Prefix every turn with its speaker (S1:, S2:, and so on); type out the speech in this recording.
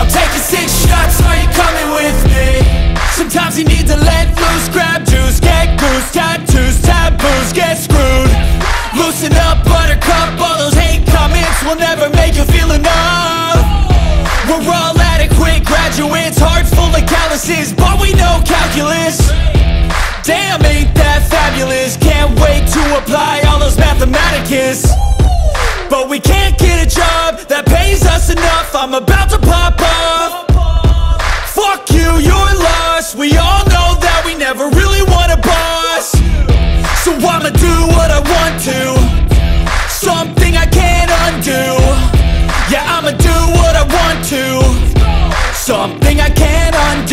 S1: I'm taking six shots, are you coming with me? Sometimes you need to let loose, grab juice, get goose Tattoos, taboos, get screwed. Loosen up, buttercup, all those hate comments will never make you feel enough. We're all adequate graduates, heart full of calluses, but we know calculus. Damn, ain't that fabulous, can't wait to apply all those mathematicus. But we can't I'm about to pop off Fuck you, you're lost, we all know that we never really want a boss So I'ma do what I want to. Something I can't undo. Yeah, I'ma do what I want to. Something I can't undo